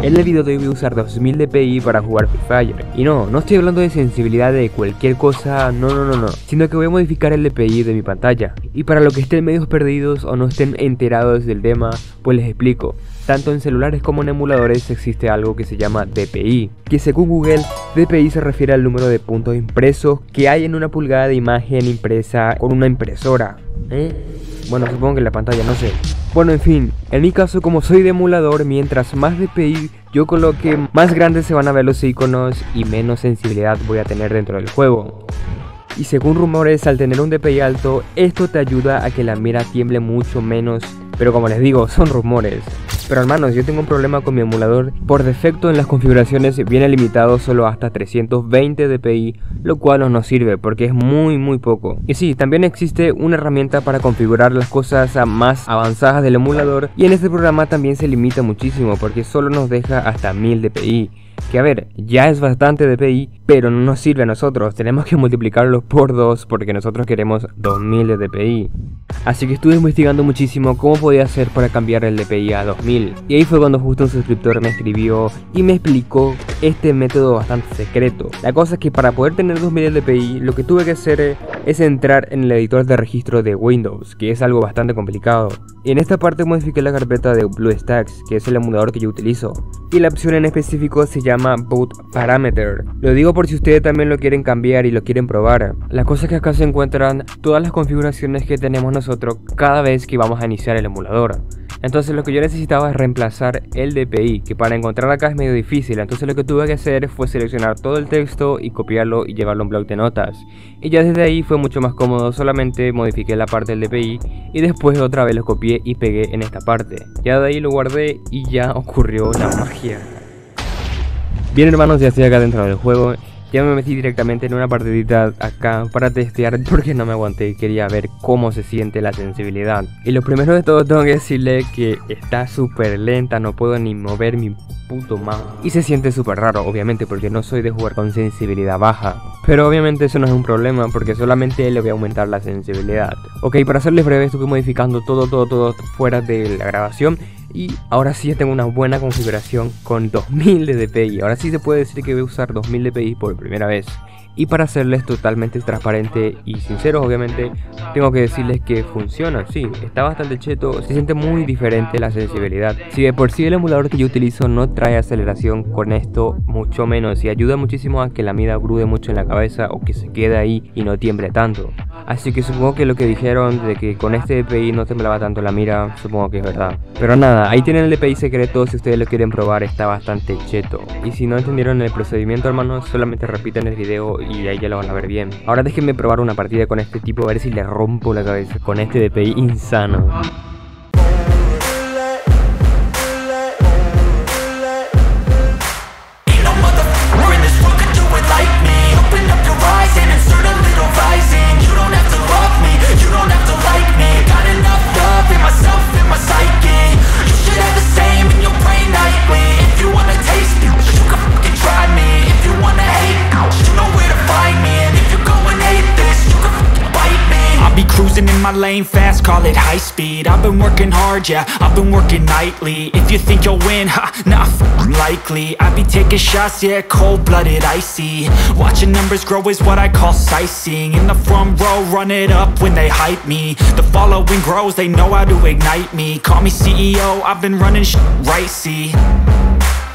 En el video de hoy voy a usar 2000 dpi para jugar Free Fire Y no, no estoy hablando de sensibilidad de cualquier cosa, no no no no Sino que voy a modificar el dpi de mi pantalla Y para los que estén medios perdidos o no estén enterados del tema, pues les explico tanto en celulares como en emuladores existe algo que se llama DPI, que según Google, DPI se refiere al número de puntos impresos que hay en una pulgada de imagen impresa con una impresora. ¿Eh? Bueno, supongo que en la pantalla, no sé. Bueno, en fin, en mi caso como soy de emulador, mientras más DPI yo coloque, más grandes se van a ver los iconos y menos sensibilidad voy a tener dentro del juego. Y según rumores, al tener un DPI alto, esto te ayuda a que la mira tiemble mucho menos, pero como les digo, son rumores. Pero hermanos, yo tengo un problema con mi emulador. Por defecto en las configuraciones viene limitado solo hasta 320 dpi, lo cual no nos sirve porque es muy muy poco. Y sí, también existe una herramienta para configurar las cosas más avanzadas del emulador y en este programa también se limita muchísimo porque solo nos deja hasta 1000 dpi que a ver, ya es bastante DPI, pero no nos sirve a nosotros, tenemos que multiplicarlo por 2 porque nosotros queremos 2000 de DPI. Así que estuve investigando muchísimo cómo podía hacer para cambiar el DPI a 2000. Y ahí fue cuando justo un suscriptor me escribió y me explicó este método bastante secreto. La cosa es que para poder tener 2000 de DPI, lo que tuve que hacer es entrar en el editor de registro de Windows, que es algo bastante complicado. Y en esta parte modifiqué la carpeta de BlueStacks, que es el emulador que yo utilizo. Y la opción en específico se llama Boot Parameter. Lo digo por si ustedes también lo quieren cambiar y lo quieren probar. La cosa es que acá se encuentran todas las configuraciones que tenemos nosotros cada vez que vamos a iniciar el emulador. Entonces lo que yo necesitaba es reemplazar el DPI, que para encontrar acá es medio difícil. Entonces lo que tuve que hacer fue seleccionar todo el texto y copiarlo y llevarlo a un blog de notas. Y ya desde ahí fue mucho más cómodo, solamente modifiqué la parte del DPI y después otra vez lo copié y pegué en esta parte. Ya de ahí lo guardé y ya ocurrió la magia. Bien hermanos, ya estoy acá dentro del juego ya me metí directamente en una partidita acá para testear porque no me aguanté y quería ver cómo se siente la sensibilidad. Y lo primero de todo tengo que decirle que está súper lenta, no puedo ni mover mi puto mouse. Y se siente súper raro, obviamente, porque no soy de jugar con sensibilidad baja. Pero obviamente eso no es un problema porque solamente le voy a aumentar la sensibilidad. Ok, para hacerles breve estuve modificando todo, todo, todo fuera de la grabación y ahora sí ya tengo una buena configuración con 2000 de DPI. Ahora sí se puede decir que voy a usar 2000 DPI por primera vez. Y para serles totalmente transparente y sincero, obviamente, tengo que decirles que funciona. Sí, está bastante cheto, se siente muy diferente la sensibilidad. Si de por sí el emulador que yo utilizo no trae aceleración, con esto mucho menos. Y ayuda muchísimo a que la mida grude mucho en la cabeza o que se quede ahí y no tiemble tanto. Así que supongo que lo que dijeron de que con este DPI no temblaba tanto la mira, supongo que es verdad. Pero nada, ahí tienen el DPI secreto, si ustedes lo quieren probar está bastante cheto. Y si no entendieron el procedimiento hermanos, solamente repiten el video y ahí ya lo van a ver bien. Ahora déjenme probar una partida con este tipo, a ver si le rompo la cabeza con este DPI insano. My lane fast, call it high speed. I've been working hard, yeah, I've been working nightly. If you think you'll win, ha, nah, likely. I be taking shots, yeah, cold-blooded, icy. Watching numbers grow is what I call sightseeing. In the front row, run it up when they hype me. The following grows, they know how to ignite me. Call me CEO, I've been running right, see